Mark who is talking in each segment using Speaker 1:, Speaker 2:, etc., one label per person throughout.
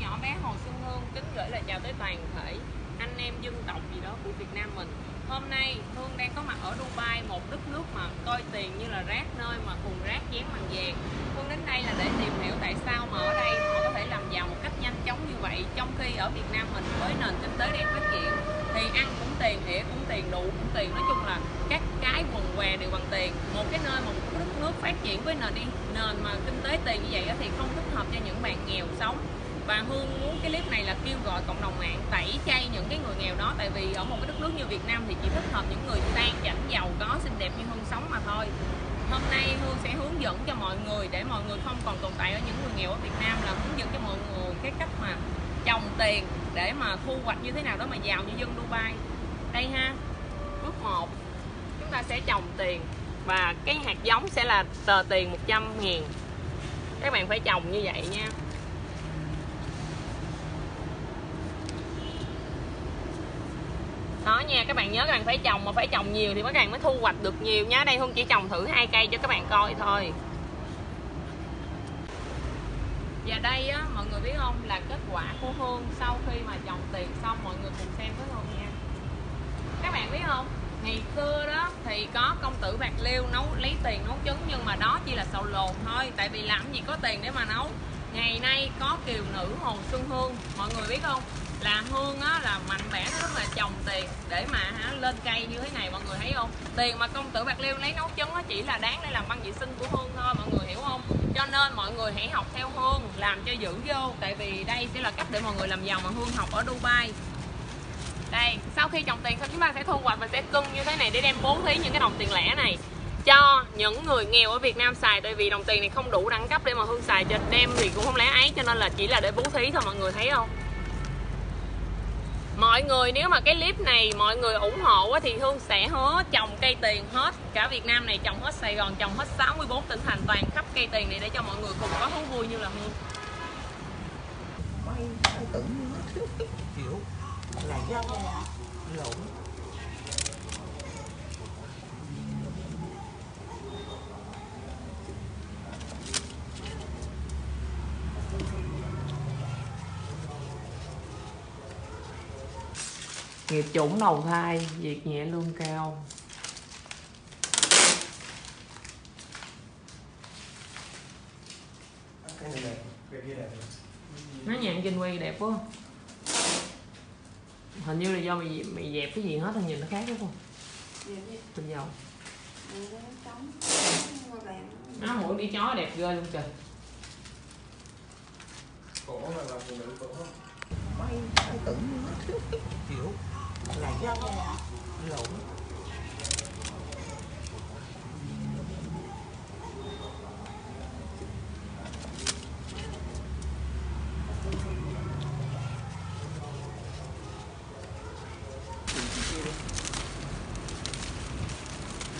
Speaker 1: nhỏ bé Hồ Xuân Hương kính gửi lời chào tới toàn thể anh em dân tộc gì đó của Việt Nam mình. Hôm nay Hương đang có mặt ở Dubai, một đất nước mà coi tiền như là rác nơi mà cùng rác dán bằng vàng. Hương đến đây là để tìm hiểu tại sao mà ở đây họ có thể làm giàu một cách nhanh chóng như vậy Trong khi ở Việt Nam mình với nền kinh tế đang phát triển thì ăn cũng tiền, đĩa cũng tiền, đủ cũng tiền. Nói chung là các cái quần què đều bằng tiền. Một cái nơi một đất nước phát triển với nền đi nền mà kinh tế tiền như vậy thì không thích hợp cho những bạn nghèo sống và Hương muốn cái clip này là kêu gọi cộng đồng mạng tẩy chay những cái người nghèo đó, tại vì ở một cái đất nước như Việt Nam thì chỉ thích hợp những người sang chảnh, giàu có, xinh đẹp như Hương sống mà thôi. Hôm nay Hương sẽ hướng dẫn cho mọi người để mọi người không còn tồn tại ở những người nghèo ở Việt Nam là hướng dẫn cho mọi người cái cách mà trồng tiền để mà thu hoạch như thế nào đó mà giàu như dân Dubai. Đây ha, bước 1 chúng ta sẽ trồng tiền và cái hạt giống sẽ là tờ tiền 100 ngàn các bạn phải trồng như vậy nha. Đó nha, các bạn nhớ các bạn phải trồng, mà phải trồng nhiều thì các bạn mới thu hoạch được nhiều nhá đây, Hương chỉ trồng thử hai cây cho các bạn coi thôi. Và đây á, mọi người biết không? Là kết quả của Hương sau khi mà trồng tiền xong, mọi người cùng xem với Hương nha. Các bạn biết không? Ngày xưa đó thì có công tử bạc liêu nấu, lấy tiền nấu trứng, nhưng mà đó chỉ là sầu lồn thôi. Tại vì làm gì có tiền để mà nấu ngày nay có kiều nữ hồ xuân hương. Mọi người biết không? Là hương á, là mạnh mẽ rất là trồng tiền. Để mà hả, lên cây như thế này, mọi người thấy không? Tiền mà công tử bạc liêu lấy nấu trứng á, chỉ là đáng để làm băng vệ sinh của hương thôi, mọi người hiểu không? Cho nên mọi người hãy học theo hương, làm cho giữ vô. Tại vì đây sẽ là cách để mọi người làm giàu mà hương học ở dubai. Đây, sau khi trồng tiền xong, chúng ta sẽ thu hoạch và sẽ cưng như thế này để đem bố thí những cái đồng tiền lẻ này cho những người nghèo ở Việt Nam xài, tại vì đồng tiền này không đủ đẳng cấp để mà Hương xài. Cho đem thì cũng không lẽ ấy cho nên là chỉ là để bố thí thôi, mọi người thấy không? Mọi người, nếu mà cái clip này mọi người ủng hộ thì Hương sẽ hứa trồng cây tiền hết cả Việt Nam này trồng hết Sài Gòn trồng hết 64 tỉnh thành toàn khắp cây tiền này để cho mọi người cùng có thú vui như là Hương.
Speaker 2: Quay tưởng kiểu là do lộn. Nghiệp chủng đầu thai việc nhẹ lương cao.
Speaker 3: Cái này đẹp cái kia đẹp
Speaker 1: nó nhạn trên quay đẹp quá. Hình như là do mày mày dẹp cái gì hết thì nhìn nó khác đúng không? Tinh dầu. Nó mũi đi chó đẹp ghê luôn trời.
Speaker 3: Cổ là là phụ nữ cổ
Speaker 2: quay tưởng kiểu là dân lộn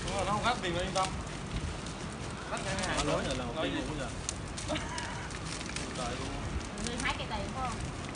Speaker 3: đúng rồi, nó không gắt tiền nó yên tâm gắt cái hàng
Speaker 4: Nó nói là
Speaker 3: một
Speaker 4: tiền
Speaker 3: gì
Speaker 4: cũng giờ.
Speaker 3: trời luôn
Speaker 1: Người thấy cây tiền phải không